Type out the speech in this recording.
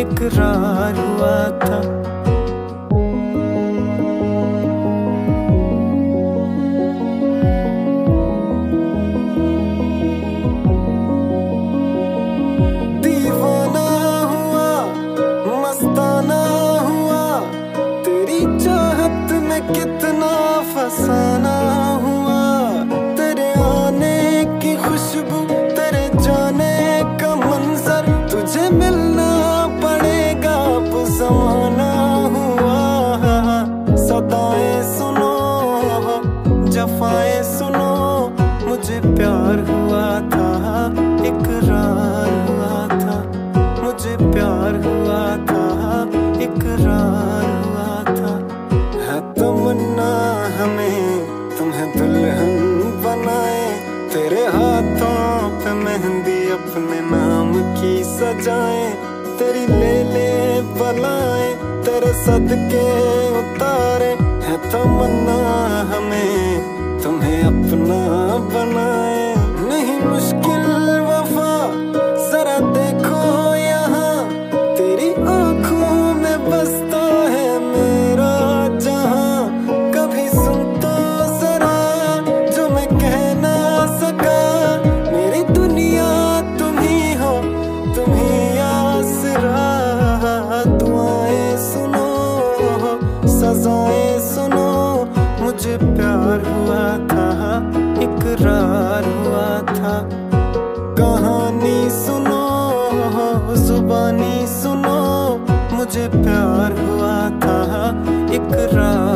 इकरार हुआ था। कितना फसाना मुझे प्यार हुआ था, इकरार हुआ था। मुझे प्यार हुआ था, इकरार हुआ था। है तमन्ना हमें, तुम्हें दुल्हन बनाए। तेरे हाथों पे मेहंदी अपने नाम की सजाए। तेरी ले ले बलाए तेरे सदके उतारे। है तमन्ना प्यार हुआ था, इकरार हुआ था। कहानी सुनो, जुबानी सुनो, मुझे प्यार हुआ था, इकरार